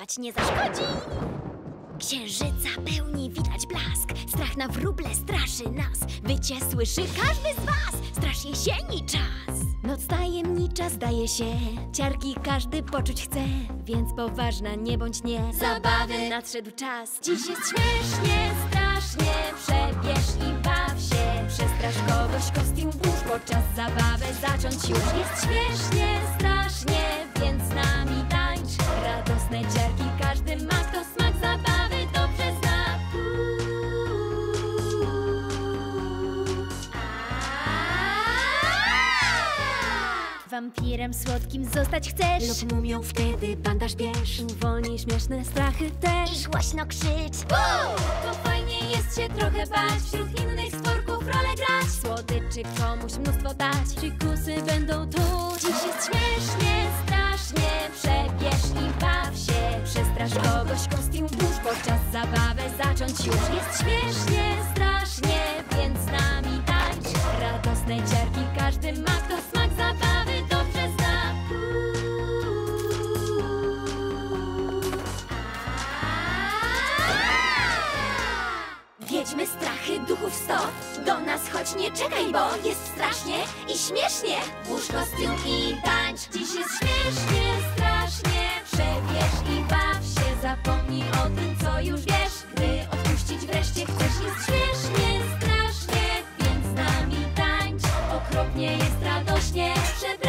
Spać nie zaszkodzi. Księżyca pełni widać blask. Strach na wróble straszy nas. Wycie słyszy każdy z was. Straż jesieni czas. Noc tajemnicza zdaje się. Ciarki każdy poczuć chce. Więc poważna nie bądź nie. Zabawy nadszedł czas. Dziś jest śmiesznie, strasznie. Przebierz i baw się. Przestrasz kogoś, kostium włóż. Podczas zabawy zacząć już. Jest śmiesznie, strasznie. Wampirem słodkim zostać chcesz. Lub mumią wtedy bandaż bierz. Uwolnij śmieszne strachy też. I głośno krzycz. To fajnie jest się trochę bać. Wśród innych stworków rolę grać. Słodyczy komuś mnóstwo dać. Fikusy będą tu Kogoś, kostium włóż Podczas zabawy zacząć już. Jest śmiesznie, strasznie Więc z nami tańcz. Radosne ciarki każdy ma Kto smak zabawy dobrze zna. Wiedźmy strachy duchów sto. Do nas chodź nie czekaj, bo jest strasznie i śmiesznie. Włóż kostium i tańcz. Dziś jest śmiesznie, co już wiesz Gdy odpuścić wreszcie chcesz Jest śmiesznie, strasznie Więc z nami tańcz. Okropnie jest radośnie Przebrani